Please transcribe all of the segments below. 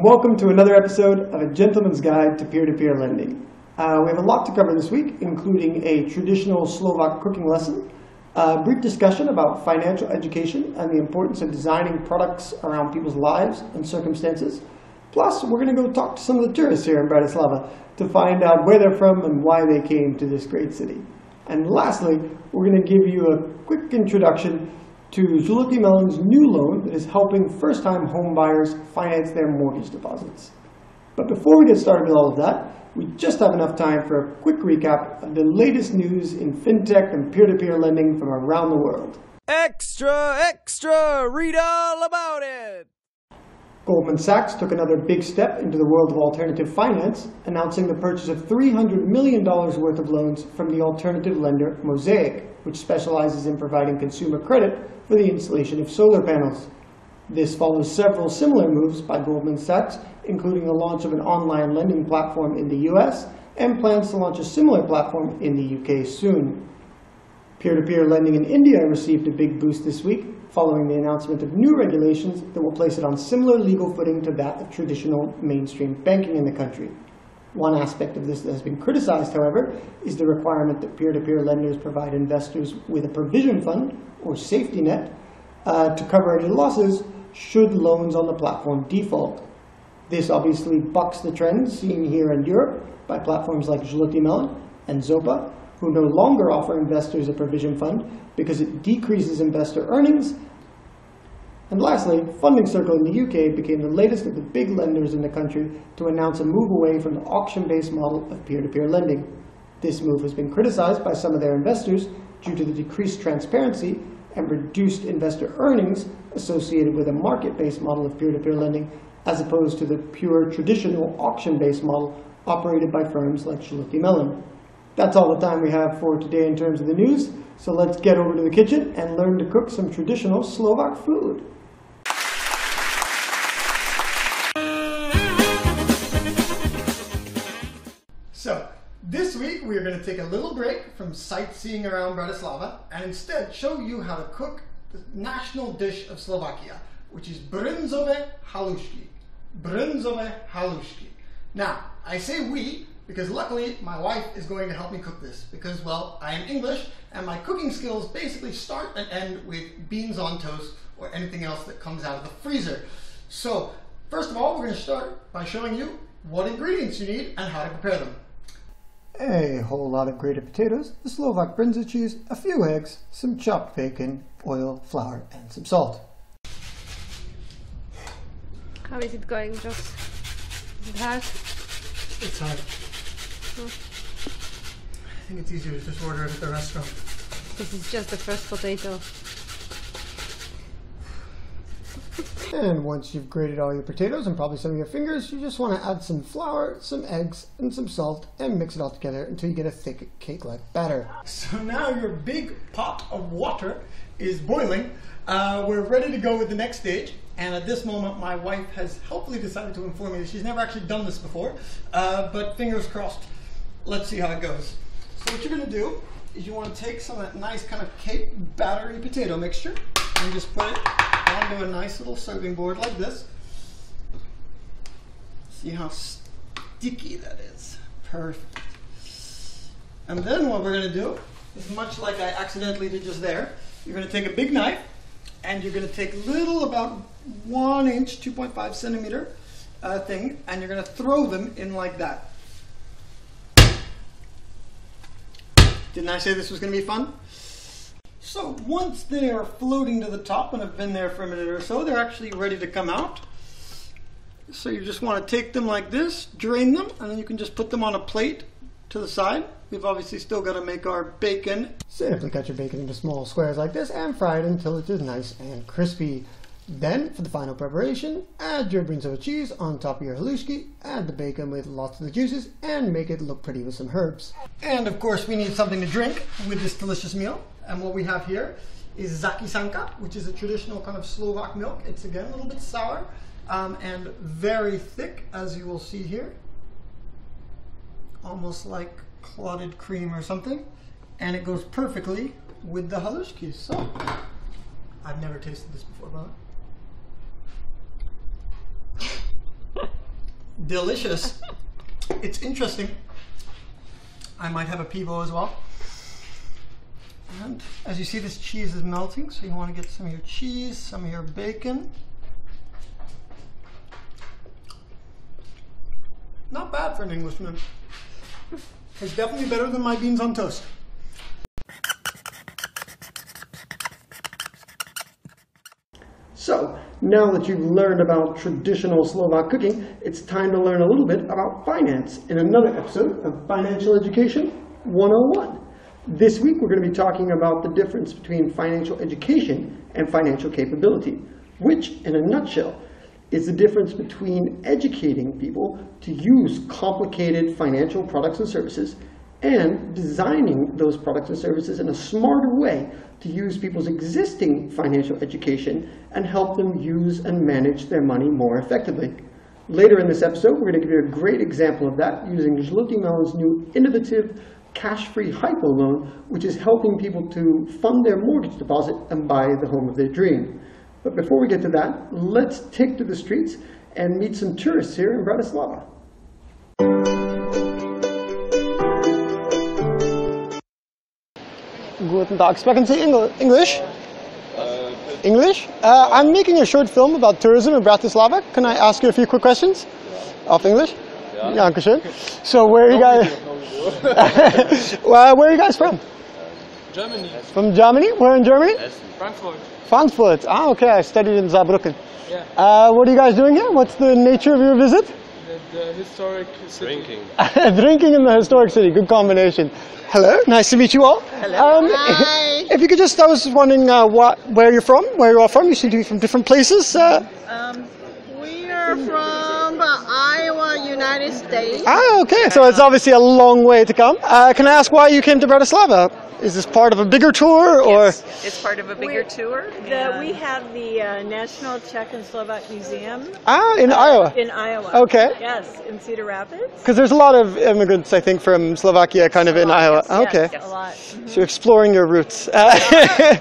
And welcome to another episode of A Gentleman's Guide to Peer-to-Peer Lending. Uh, we have a lot to cover this week, including a traditional Slovak cooking lesson, a brief discussion about financial education and the importance of designing products around people's lives and circumstances. Plus, we're going to go talk to some of the tourists here in Bratislava to find out where they're from and why they came to this great city. And lastly, we're going to give you a quick introduction to Žltý Melón's new loan that is helping first-time home buyers finance their mortgage deposits. But before we get started with all of that, we just have enough time for a quick recap of the latest news in fintech and peer-to-peer lending from around the world. Extra, extra, read all about it. Goldman Sachs took another big step into the world of alternative finance, announcing the purchase of $300 million worth of loans from the alternative lender Mosaic, which specializes in providing consumer credit for the installation of solar panels. This follows several similar moves by Goldman Sachs, including the launch of an online lending platform in the US and plans to launch a similar platform in the UK soon. Peer-to-peer lending in India received a big boost this week following the announcement of new regulations that will place it on similar legal footing to that of traditional mainstream banking in the country. One aspect of this that has been criticized, however, is the requirement that peer-to-peer lenders provide investors with a provision fund, or safety net, uh, to cover any losses should loans on the platform default. This obviously bucks the trend seen here in Europe by platforms like Žltý Melón and Zopa, who no longer offer investors a provision fund because it decreases investor earnings. And lastly, Funding Circle in the UK became the latest of the big lenders in the country to announce a move away from the auction-based model of peer-to-peer -peer lending. This move has been criticized by some of their investors due to the decreased transparency and reduced investor earnings associated with a market-based model of peer-to-peer -peer lending as opposed to the pure traditional auction-based model operated by firms like Žltý Melón. That's all the time we have for today in terms of the news, so let's get over to the kitchen and learn to cook some traditional Slovak food. So, this week we are going to take a little break from sightseeing around Bratislava and instead show you how to cook the national dish of Slovakia, which is bryndzové halušky. Bryndzové halušky. Now, I say we because luckily my wife is going to help me cook this because, well, I am English and my cooking skills basically start and end with beans on toast or anything else that comes out of the freezer. So, first of all, we're going to start by showing you what ingredients you need and how to prepare them. A whole lot of grated potatoes, the Slovak bryndza cheese, a few eggs, some chopped bacon, oil, flour, and some salt. How is it going, Joss? Is it hard? It's hard. I think it's easier to just order it at the restaurant. This is just the first potato. And once you've grated all your potatoes and probably some of your fingers, you just want to add some flour, some eggs, and some salt and mix it all together until you get a thick cake-like batter. So now your big pot of water is boiling. Uh, we're ready to go with the next stage. And at this moment, my wife has helpfully decided to inform me that she's never actually done this before. Uh, but fingers crossed, let's see how it goes. So what you're gonna do is you wanna take some of that nice kind of cake battery potato mixture and just put it onto a nice little serving board like this. See how sticky that is. Perfect. And then what we're gonna do is much like I accidentally did just there, you're gonna take a big knife and you're gonna take little about one inch, 2.5 centimeter uh, thing, and you're gonna throw them in like that. Didn't I say this was going to be fun? So once they are floating to the top and have been there for a minute or so, they're actually ready to come out. So you just want to take them like this, drain them, and then you can just put them on a plate to the side. We've obviously still got to make our bacon. Simply cut your bacon into small squares like this and fry it until it is nice and crispy. Then, for the final preparation, add your brinzovo cheese on top of your halušky, add the bacon with lots of the juices, and make it look pretty with some herbs. And of course, we need something to drink with this delicious meal. And what we have here is zákysanka, which is a traditional kind of Slovak milk. It's again a little bit sour um, and very thick, as you will see here. Almost like clotted cream or something. And it goes perfectly with the halušky. So, I've never tasted this before, by Delicious. it's interesting. I might have a pivo as well. And as you see, this cheese is melting, so you want to get some of your cheese, some of your bacon. Not bad for an Englishman. It's definitely better than my beans on toast. So, now that you've learned about traditional Slovak cooking, it's time to learn a little bit about finance in another episode of Financial Education 101. This week we're going to be talking about the difference between financial education and financial capability, which, in a nutshell, is the difference between educating people to use complicated financial products and services and designing those products and services in a smarter way to use people's existing financial education and help them use and manage their money more effectively. Later in this episode, we're going to give you a great example of that using Žltý Melón's new innovative CashFree Hypo loan, which is helping people to fund their mortgage deposit and buy the home of their dream. But before we get to that, let's take to the streets and meet some tourists here in Bratislava. Guten Tag. Sprechen Sie Engl- English? English? Uh, I'm making a short film about tourism in Bratislava. Can I ask you a few quick questions? Of English? Yeah. Dankeschön. So where are you guys? well, where are you guys from? Germany, From Germany? Where in Germany? Frankfurt. Frankfurt. Ah, okay. I studied in Saarbrücken. Yeah. Uh, what are you guys doing here? What's the nature of your visit? The, the historic city. Drinking. Drinking in the historic city. Good combination. Hello. Nice to meet you all. Hello. Um, Hi. If you could just, I was wondering uh, what, where you're from, where you're all from. You seem to be from different places. Uh, Um, we are from uh, Iowa, United States. ah, okay. So it's obviously a long way to come. Uh, can I ask why you came to Bratislava? Is this part of a bigger tour, or? It's part of a bigger tour. The, we have the uh, National Czech and Slovak Museum Ah, in Iowa. in Iowa. Okay. Yes, in Cedar Rapids. Because there's a lot of immigrants, I think, from Slovakia, kind of in Iowa. Okay. Yes, a lot. So you're exploring your roots. Uh,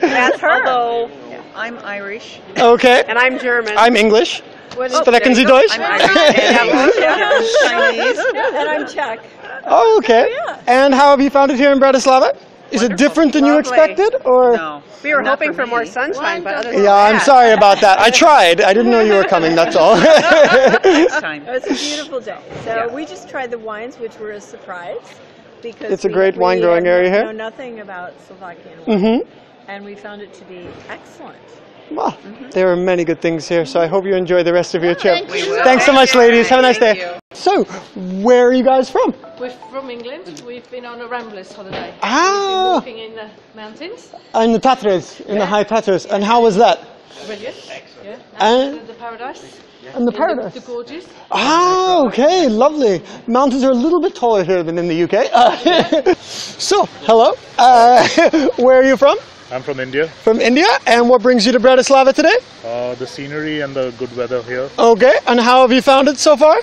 That's her. Although I'm Irish. okay. And I'm German. I'm English. What is Sprechen Sie Deutsch? I'm Irish. Chinese. and I'm Czech. Oh, okay. Yeah. And how have you found it here in Bratislava? Is it different than you expected, or? No. we were not hoping for, for more me. sunshine, but other than Yeah, I'm that, sorry about that. I tried. I didn't know you were coming. That's all. Next time. It was a beautiful day. So we just tried the wines, which were a surprise. Because It's a great we wine growing area here. know nothing about Slovakian wine. Mhm. And we found it to be excellent. Well, there are many good things here, so I hope you enjoy the rest of your trip. Thank you. Thanks so much, ladies. Have a nice Thank day. you. So, where are you guys from? We're from England. We've been on a Ramblers holiday. Ah, Walking in the mountains. in the Tatras, in the high Tatras. And how was that? Brilliant. Yeah. And- And the paradise. And the The, paradise. the gorges. Ah, okay, lovely. Mountains are a little bit taller here than in the UK. Uh, so, hello. Uh, where are you from? I'm from India. From India. And what brings you to Bratislava today? Uh, the scenery and the good weather here, Okay. And how have you found it so far?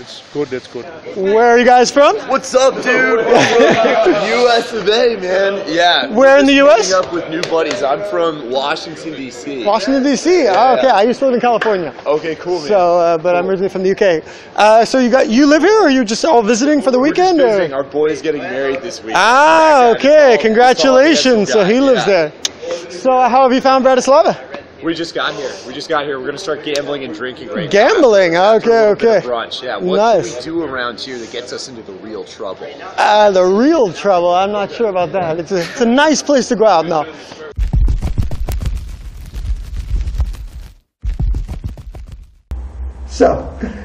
It's good, it's good. Where are you guys from? What's up, dude? US of A, man. Yeah. Where in the Just US? meeting up with new buddies. I'm from Washington D.C. Washington D.C. Ah, okay. I used to live in California. Okay, cool, man. So, uh, but I'm originally from the UK. Uh, so you got you live here, or are you just all visiting for the We're just weekend? visiting. Or? Our boy's getting married this week. Ah, Back at it. okay. It's all- it's all Congratulations. So he lives yeah. there. So how have you found Bratislava? We just got here. We just got here. We're gonna start gambling and drinking right now. Gambling. After Okay, a little bit okay. of Brunch. Yeah. What Nice. can we do around here that gets us into the real trouble? Uh, the real trouble. I'm not sure about that. It's a, it's a nice place to go out now. So,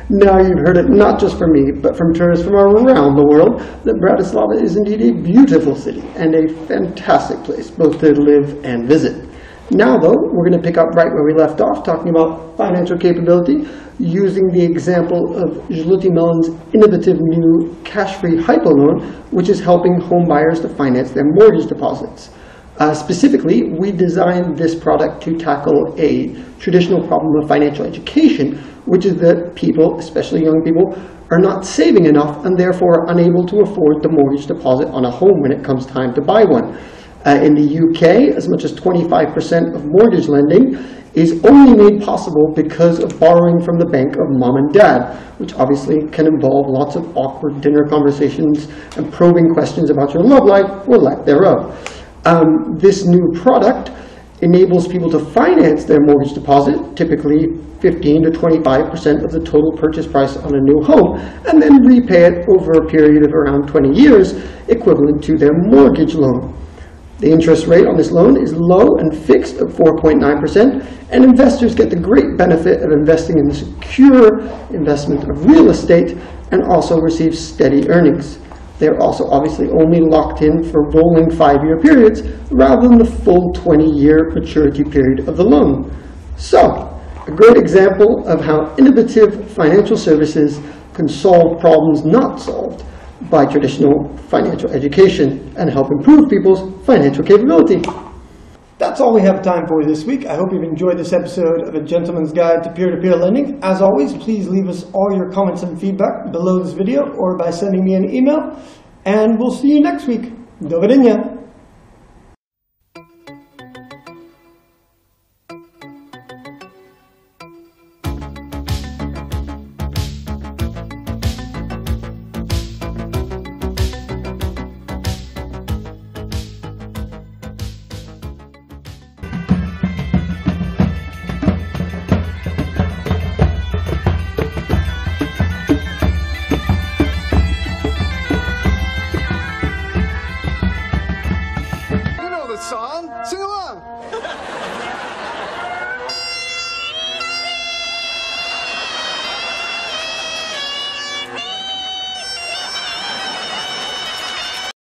now you've heard it not just from me, but from tourists from around the world, that Bratislava is indeed a beautiful city and a fantastic place both to live and visit. Now, though, we're going to pick up right where we left off, talking about financial capability, using the example of Žltý Melón's innovative new CashFree Hypo loan, which is helping home buyers to finance their mortgage deposits. Uh, specifically, we designed this product to tackle a traditional problem of financial education, which is that people, especially young people, are not saving enough and therefore unable to afford the mortgage deposit on a home when it comes time to buy one. Uh, in the UK, as much as 25% of mortgage lending is only made possible because of borrowing from the bank of mom and dad, which obviously can involve lots of awkward dinner conversations and probing questions about your love life or lack thereof. Um, this new product enables people to finance their mortgage deposit, typically 15 to 25% of the total purchase price on a new home, and then repay it over a period of around 20 years, equivalent to their mortgage loan. The interest rate on this loan is low and fixed at 4.9%, and investors get the great benefit of investing in the secure investment of real estate and also receive steady earnings. They're also obviously only locked in for rolling five-year periods rather than the full 20-year maturity period of the loan. So, a great example of how innovative financial services can solve problems not solved by traditional financial education and help improve people's financial capability. That's all we have time for this week. I hope you've enjoyed this episode of A Gentleman's Guide to Peer-to-Peer Lending. As always, please leave us all your comments and feedback below this video or by sending me an email. And we'll see you next week. Do